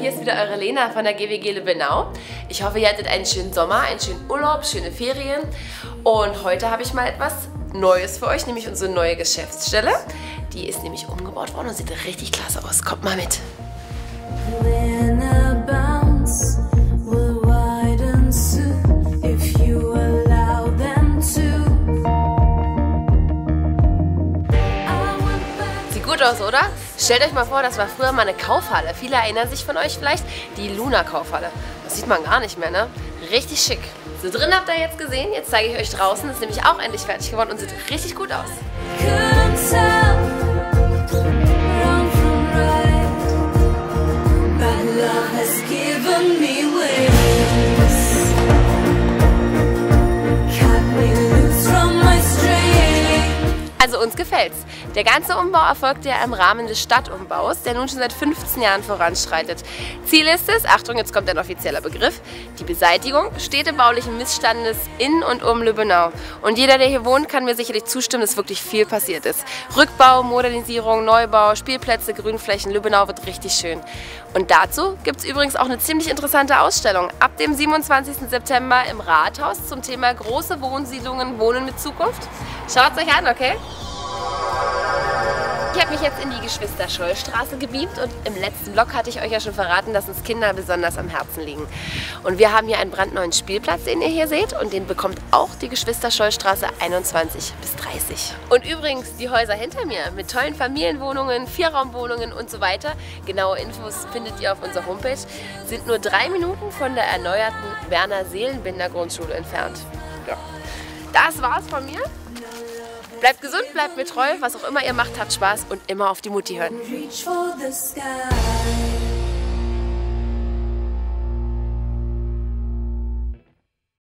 hier ist wieder eure Lena von der GWG Lübbenau. Ich hoffe, ihr hattet einen schönen Sommer, einen schönen Urlaub, schöne Ferien. Und heute habe ich mal etwas Neues für euch, nämlich unsere neue Geschäftsstelle. Die ist nämlich umgebaut worden und sieht richtig klasse aus. Kommt mal mit. Gut aus, oder? Stellt euch mal vor, das war früher mal eine Kaufhalle. Viele erinnern sich von euch vielleicht, die Luna-Kaufhalle. Das sieht man gar nicht mehr, ne? Richtig schick. So drin habt ihr jetzt gesehen, jetzt zeige ich euch draußen. Das ist nämlich auch endlich fertig geworden und sieht richtig gut aus. Also uns gefällt's. Der ganze Umbau erfolgte ja im Rahmen des Stadtumbaus, der nun schon seit 15 Jahren voranschreitet. Ziel ist es, Achtung, jetzt kommt ein offizieller Begriff, die Beseitigung städtebaulichen Missstandes in und um Lübbenau. Und jeder, der hier wohnt, kann mir sicherlich zustimmen, dass wirklich viel passiert ist. Rückbau, Modernisierung, Neubau, Spielplätze, Grünflächen, Lübbenau wird richtig schön. Und dazu gibt es übrigens auch eine ziemlich interessante Ausstellung ab dem 27. September im Rathaus zum Thema große Wohnsiedlungen, Wohnen mit Zukunft. Schaut es euch an, okay? Ich habe mich jetzt in die Geschwister-Scholl-Straße gebeamt und im letzten Vlog hatte ich euch ja schon verraten, dass uns Kinder besonders am Herzen liegen. Und wir haben hier einen brandneuen Spielplatz, den ihr hier seht und den bekommt auch die Geschwister-Scholl-Straße 21 bis 30. Und übrigens die Häuser hinter mir mit tollen Familienwohnungen, Vierraumwohnungen und so weiter, genaue Infos findet ihr auf unserer Homepage, sind nur drei Minuten von der erneuerten Werner Seelenbinder Grundschule entfernt. Ja. Das war's von mir. Bleibt gesund, bleibt mir treu, was auch immer ihr macht, habt Spaß und immer auf die Mutti hören.